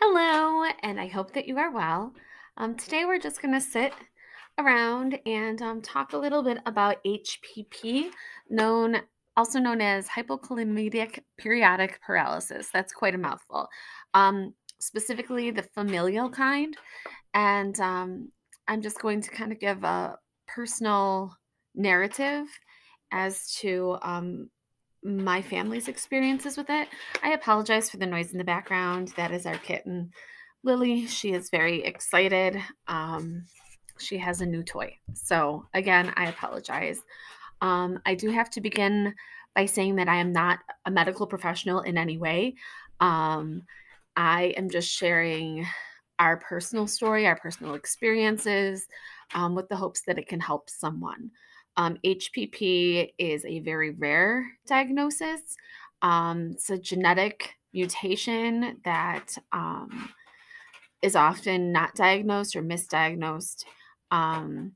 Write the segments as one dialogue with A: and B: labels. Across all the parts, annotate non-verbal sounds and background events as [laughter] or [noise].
A: Hello, and I hope that you are well. Um, today we're just going to sit around and um, talk a little bit about HPP, known also known as hypokalemic periodic paralysis. That's quite a mouthful. Um, specifically, the familial kind, and um, I'm just going to kind of give a personal narrative as to um, my family's experiences with it. I apologize for the noise in the background. That is our kitten, Lily. She is very excited. Um, she has a new toy. So, again, I apologize. Um, I do have to begin by saying that I am not a medical professional in any way. Um, I am just sharing our personal story, our personal experiences, um, with the hopes that it can help someone. Um, HPP is a very rare diagnosis. Um, it's a genetic mutation that um, is often not diagnosed or misdiagnosed. Um,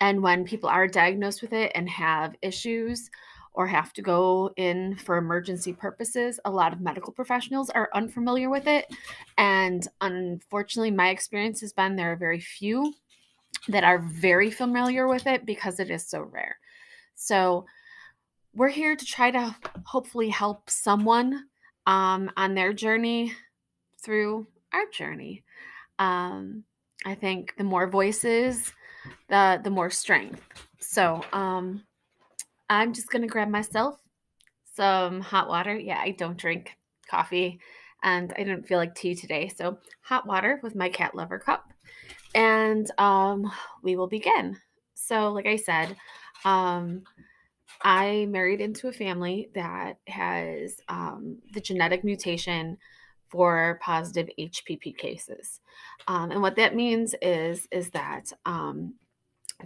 A: and when people are diagnosed with it and have issues or have to go in for emergency purposes, a lot of medical professionals are unfamiliar with it. And unfortunately, my experience has been there are very few that are very familiar with it because it is so rare. So, we're here to try to hopefully help someone um, on their journey through our journey. Um, I think the more voices, the the more strength. So, um, I'm just gonna grab myself some hot water. Yeah, I don't drink coffee, and I didn't feel like tea today, so hot water with my cat lover cup and um, we will begin. So, like I said, um, I married into a family that has um, the genetic mutation for positive HPP cases, um, and what that means is is that um,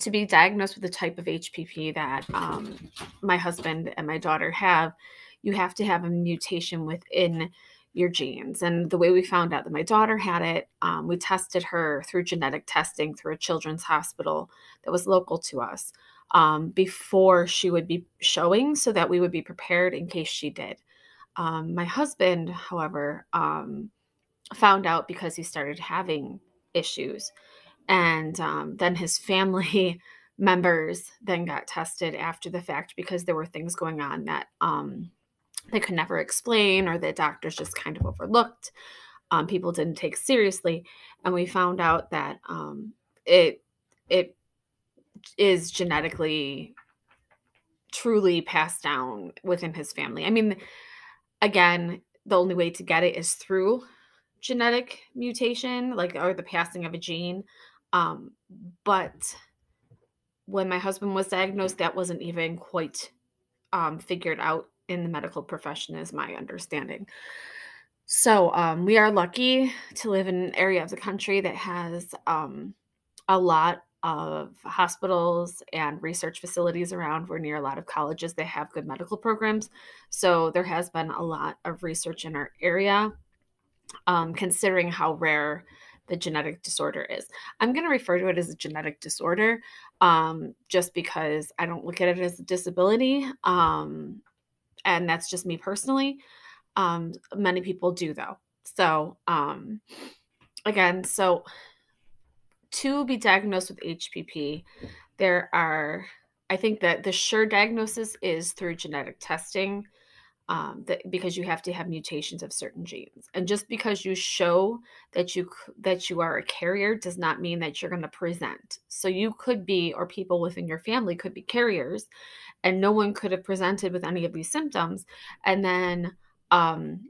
A: to be diagnosed with the type of HPP that um, my husband and my daughter have, you have to have a mutation within your genes. And the way we found out that my daughter had it, um, we tested her through genetic testing through a children's hospital that was local to us um, before she would be showing so that we would be prepared in case she did. Um, my husband, however, um, found out because he started having issues. And um, then his family [laughs] members then got tested after the fact because there were things going on that um, they could never explain or that doctors just kind of overlooked. Um, people didn't take seriously, and we found out that um, it it is genetically truly passed down within his family. I mean, again, the only way to get it is through genetic mutation, like or the passing of a gene. Um, but when my husband was diagnosed, that wasn't even quite um, figured out in the medical profession, is my understanding. So um, we are lucky to live in an area of the country that has um, a lot of hospitals and research facilities around. We're near a lot of colleges that have good medical programs. So there has been a lot of research in our area, um, considering how rare the genetic disorder is. I'm going to refer to it as a genetic disorder um, just because I don't look at it as a disability. Um, and that's just me personally. Um, many people do though. So um, again, so to be diagnosed with HPP, there are, I think that the sure diagnosis is through genetic testing. Um, that because you have to have mutations of certain genes, and just because you show that you that you are a carrier does not mean that you're going to present. So you could be, or people within your family could be carriers, and no one could have presented with any of these symptoms and then um,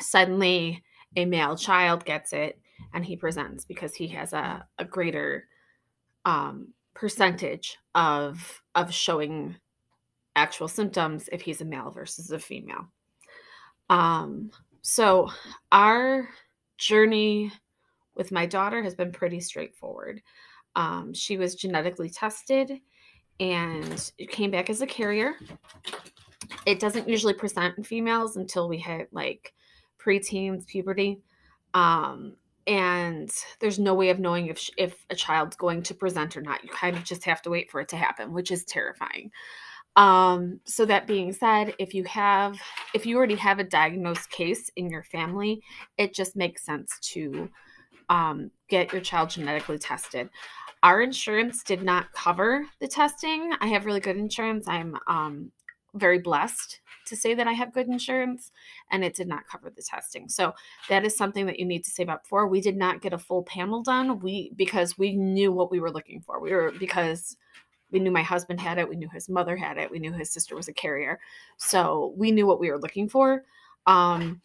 A: suddenly a male child gets it and he presents because he has a, a greater um, percentage of of showing actual symptoms if he's a male versus a female um, so our journey with my daughter has been pretty straightforward um, she was genetically tested and came back as a carrier. It doesn't usually present in females until we hit like preteens, puberty. Um, and there's no way of knowing if if a child's going to present or not. You kind of just have to wait for it to happen, which is terrifying. Um, so that being said, if you have if you already have a diagnosed case in your family, it just makes sense to um, get your child genetically tested. Our insurance did not cover the testing. I have really good insurance. I'm um, very blessed to say that I have good insurance, and it did not cover the testing. So that is something that you need to save up for. We did not get a full panel done. We because we knew what we were looking for. We were because we knew my husband had it. We knew his mother had it. We knew his sister was a carrier. So we knew what we were looking for. Um,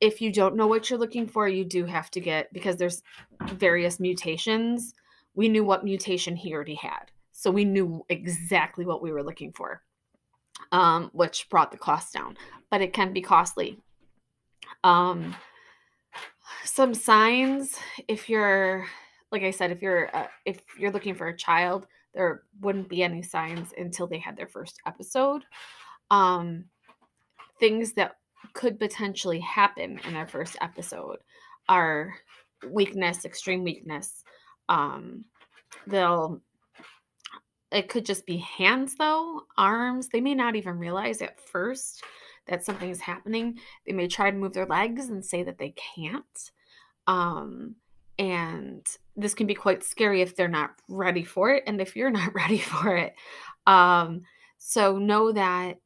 A: if you don't know what you're looking for, you do have to get because there's various mutations. We knew what mutation he already had. So we knew exactly what we were looking for, um, which brought the cost down. But it can be costly. Um, some signs, if you're, like I said, if you're uh, if you're looking for a child, there wouldn't be any signs until they had their first episode. Um, things that could potentially happen in their first episode are weakness, extreme weakness. Um, they'll it could just be hands though, arms. They may not even realize at first that something is happening. They may try to move their legs and say that they can't. Um, and this can be quite scary if they're not ready for it and if you're not [laughs] ready for it um, so know that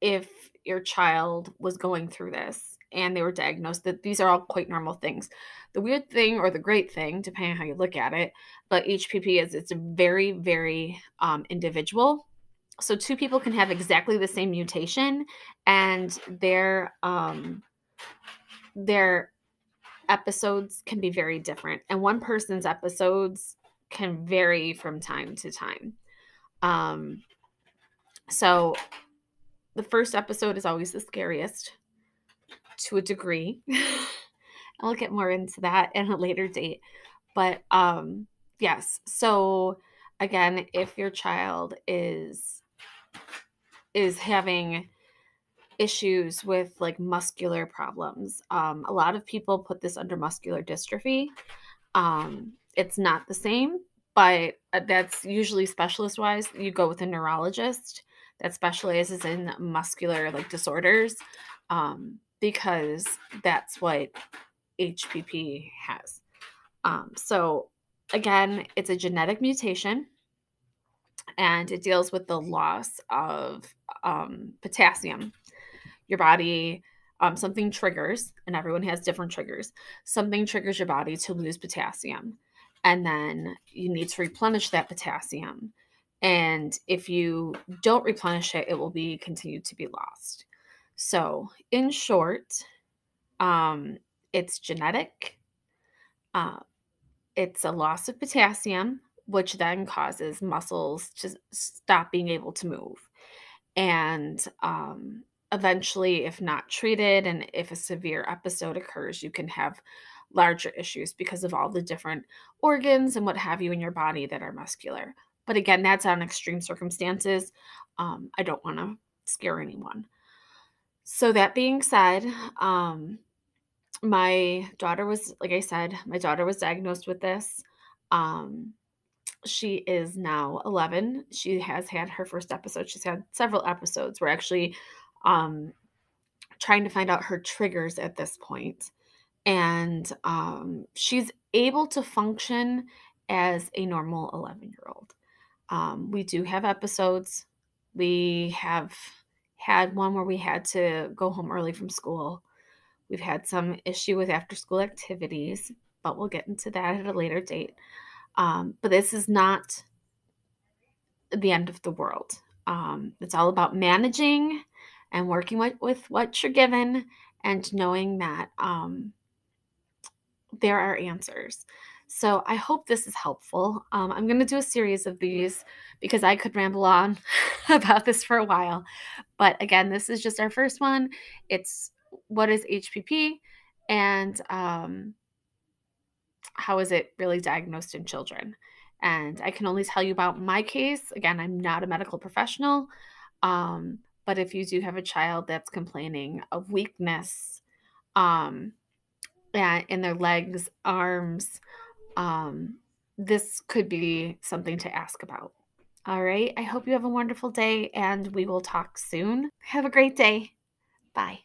A: if your child was going through this and they were diagnosed that these are all quite normal things. The weird thing or the great thing depending on how you look at it but hpp is it's a very very um, individual. So two people can have exactly the same mutation and their um their episodes can be very different, and one person's episodes can vary from time to time. Um, so the first episode is always the scariest to a degree. [laughs] I'll get more into that in a later date. But um yes, so again, if your child is is having issues with like muscular problems. Um, a lot of people put this under muscular dystrophy. Um, it's not the same, but uh, that's usually specialist wise. You go with a neurologist that specializes in muscular like disorders um, because that's what HPP has. Um, so, again, it's a genetic mutation and it deals with the loss of um, potassium your body um, something triggers and everyone has different triggers something triggers your body to lose potassium and then you need to replenish that potassium and if you don't replenish it it will be continued to be lost. So in short um, it's genetic uh, it's a loss of potassium which then causes muscles to stop being able to move and um, eventually, if not treated, and if a severe episode occurs, you can have larger issues because of all the different organs and what have you in your body that are muscular. But again, that's on extreme circumstances. Um, I don't want to scare anyone. So, that being said, um, my daughter was, like I said, my daughter was diagnosed with this. Um, she is now 11. She has had her first episode. She's had several episodes. We're actually um, trying to find out her triggers at this point. And um, she's able to function as a normal 11 year old. Um, we do have episodes. We have had one where we had to go home early from school. We've had some issue with after school activities, but we'll get into that at a later date. Um, but this is not the end of the world. Um, it's all about managing and working with, with what you're given and knowing that um, there are answers. So I hope this is helpful. Um, I'm going to do a series of these because I could ramble on [laughs] about this for a while. But again, this is just our first one. It's what is HPP and um, how is it really diagnosed in children? And I can only tell you about my case. Again, I'm not a medical professional. Um, but if you do have a child that's complaining of weakness, um, in their legs, arms, um, this could be something to ask about. All right. I hope you have a wonderful day and we will talk soon. Have a great day. Bye.